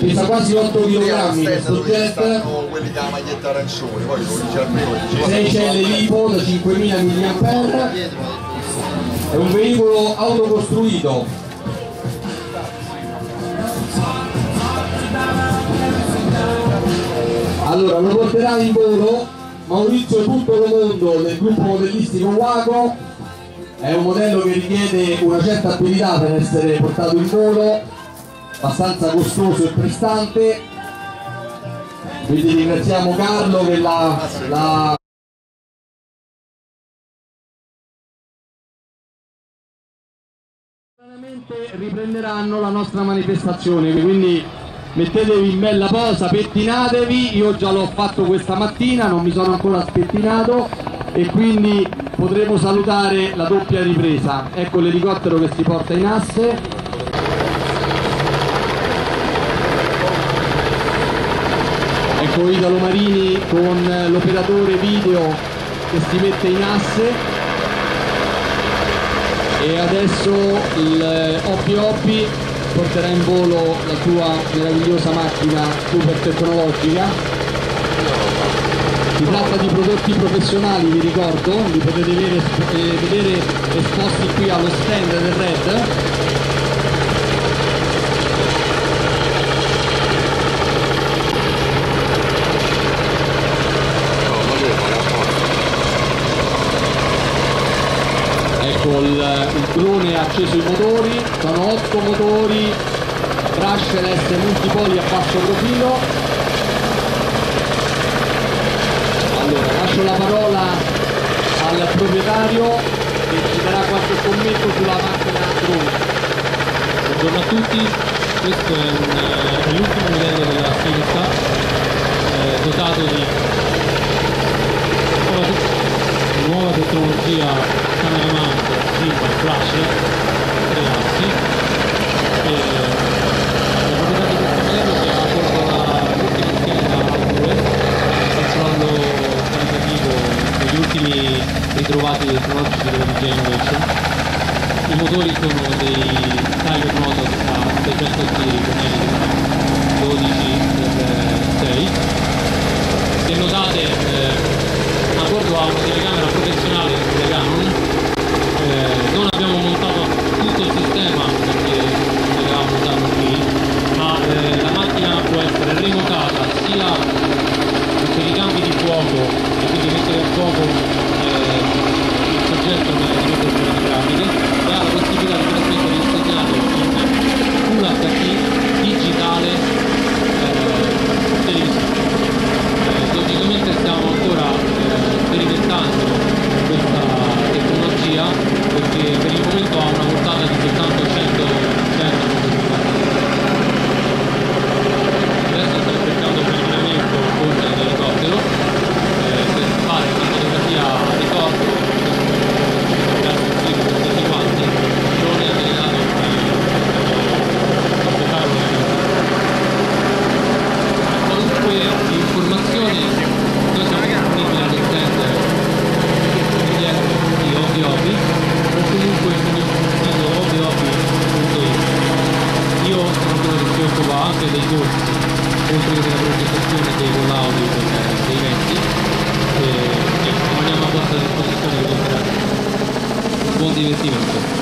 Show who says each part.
Speaker 1: pesa quasi 8 kg questo jet.
Speaker 2: quelli che la maglietta arancione poi lo dice al primo
Speaker 1: 6 celle lipo da 5000 mAh è un veicolo autocostruito. Allora lo porterà in volo Maurizio Tutto Mondo del gruppo modellistico Wago. È un modello che richiede una certa abilità per essere portato in volo abbastanza costoso e prestante. Quindi ringraziamo Carlo che l'ha riprenderanno la nostra manifestazione quindi mettetevi in bella posa pettinatevi. Io già l'ho fatto questa mattina non mi sono ancora spettinato e quindi potremo salutare la doppia ripresa. Ecco l'elicottero che si porta in asse ecco Italo Marini con l'operatore video che si mette in asse. E adesso il Oppi Oppi porterà in volo la sua meravigliosa macchina super tecnologica. Si tratta di prodotti professionali vi ricordo li potete vedere, eh, vedere esposti qui allo stand del Red ecco il, il drone ha acceso i motori sono 8 motori brushless multipoli a basso profilo. Allora lascio la parola al proprietario che ci darà qualche commento sulla macchina drone.
Speaker 3: Buongiorno a tutti questo è, è l'ultimo modello della Filta tre assi e la proprietà di questo che ha portato l'ultima scheda A2 controllo qualitativo degli ultimi ritrovati tecnologici della DJ Innovation i motori sono dei Tiger Motors a 600 kg con 12 per 6 se notate eh, a bordo ha una telecamera professionale della Canon eh, non abbiamo montato tutto il sistema perché non potevamo usarlo qui ma eh, la macchina può essere remotata sia per i campi di fuoco e quindi mettere a fuoco eh, il soggetto nelle riprese grafiche e ha la possibilità di trasmettere il segnale in Full HD digitale eh, televisivo eh, logicamente stiamo ancora eh, sperimentando questa tecnologia perché per il momento ha una portata di soltanto 100 100 adesso sto cercando preliminarmente con l'elicottero eh, per fare una fotografia a ricordo grazie a tutti quanti non è delegato di aspettare qualunque informazione noi siamo disponibili allo stand di Obi Obi o comunque sul sito obihobi.it io sono occupa anche dei corsi oltre che della progettazione dei rollout dei eventi e rimaniamo a vostra disposizione per buon divertimento